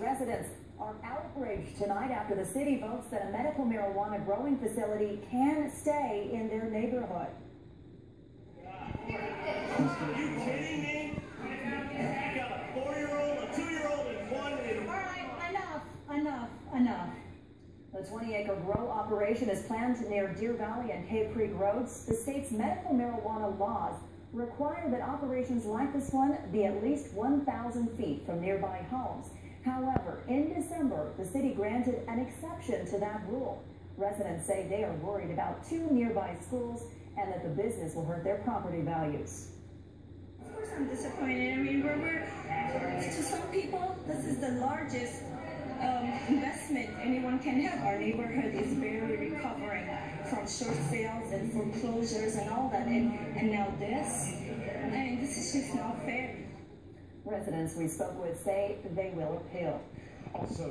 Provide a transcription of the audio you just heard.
residents are outraged tonight after the city votes that a medical marijuana growing facility can stay in their neighborhood. Are you kidding me? I got a four-year-old, a two-year-old, and one in All right, enough, enough, enough. The 20-acre grow operation is planned near Deer Valley and Cave Creek Roads. The state's medical marijuana laws require that operations like this one be at least 1,000 feet from nearby homes. However, in December, the city granted an exception to that rule. Residents say they are worried about two nearby schools and that the business will hurt their property values. Of course, I'm disappointed. I mean, we're, we're to some people, this is the largest um, investment anyone can have. Our neighborhood is barely recovering from short sales and foreclosures and all that, and, and now this. I mean, this is just not fair. Residents we spoke with say they will appeal. Also.